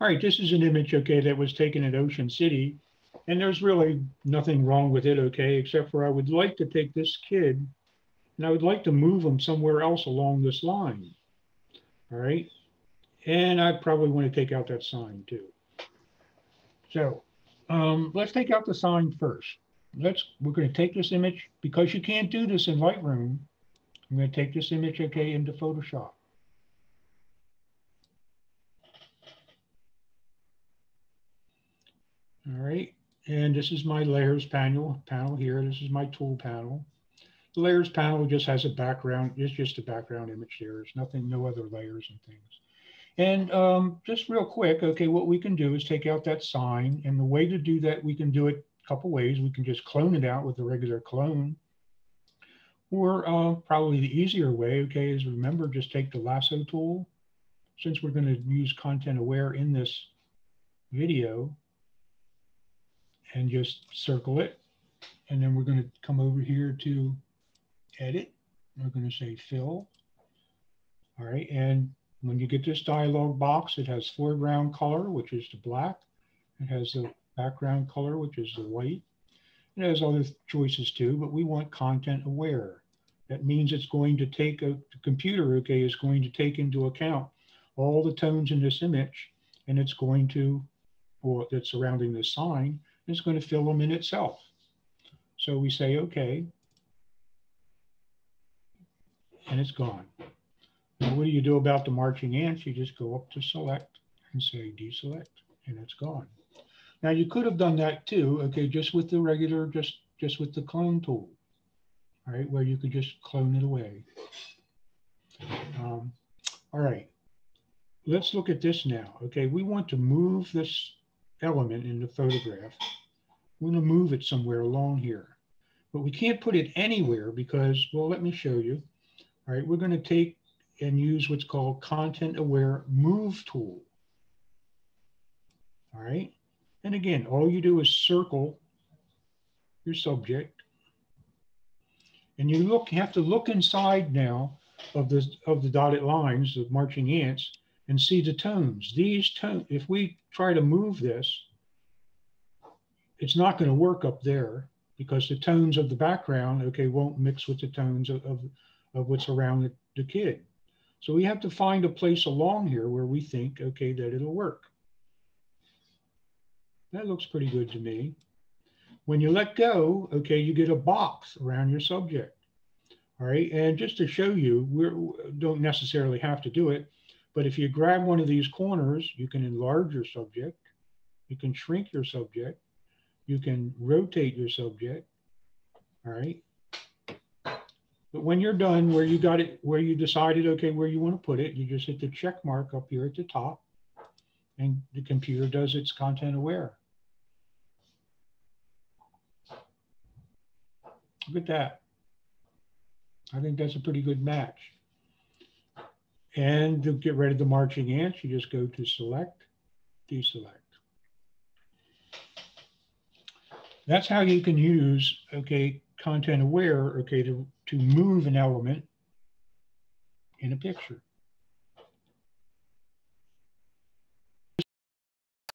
All right, this is an image, okay, that was taken at Ocean City. And there's really nothing wrong with it, okay, except for I would like to take this kid and I would like to move him somewhere else along this line. All right. And I probably want to take out that sign too. So um, let's take out the sign first. Let's, we're going to take this image because you can't do this in Lightroom. I'm going to take this image, okay, into Photoshop. All right, and this is my layers panel, panel here. This is my tool panel. The layers panel just has a background, it's just a background image there. There's nothing, no other layers and things. And um, just real quick, okay, what we can do is take out that sign. And the way to do that, we can do it a couple ways. We can just clone it out with the regular clone. Or uh, probably the easier way, okay, is remember, just take the lasso tool. Since we're going to use content aware in this video, and just circle it. And then we're going to come over here to edit. We're going to say fill. All right. And when you get this dialog box, it has foreground color, which is the black. It has the background color, which is the white. It has other choices too, but we want content aware. That means it's going to take a the computer, okay, is going to take into account all the tones in this image and it's going to, or that's surrounding this sign, it's going to fill them in itself. So we say, okay, and it's gone. Now, what do you do about the marching ants? You just go up to select and say deselect, and it's gone. Now you could have done that too, okay, just with the regular, just, just with the clone tool, right, where you could just clone it away. Um, all right, let's look at this now. Okay, we want to move this element in the photograph. We're going to move it somewhere along here, but we can't put it anywhere because, well, let me show you. All right, we're going to take and use what's called content aware move tool. All right. And again, all you do is circle your subject. And you look, you have to look inside now of the of the dotted lines, of marching ants, and see the tones. These tones, if we try to move this, it's not going to work up there because the tones of the background, okay, won't mix with the tones of, of of what's around the, the kid. So we have to find a place along here where we think, okay, that it'll work. That looks pretty good to me. When you let go, okay, you get a box around your subject. All right, and just to show you, we don't necessarily have to do it, but if you grab one of these corners, you can enlarge your subject, you can shrink your subject, you can rotate your subject, all right, but when you're done where you got it, where you decided, okay, where you want to put it, you just hit the check mark up here at the top and the computer does its content aware. Look at that. I think that's a pretty good match. And to get rid of the marching ants, you just go to select, deselect. That's how you can use, okay, content aware, okay, to, to move an element in a picture.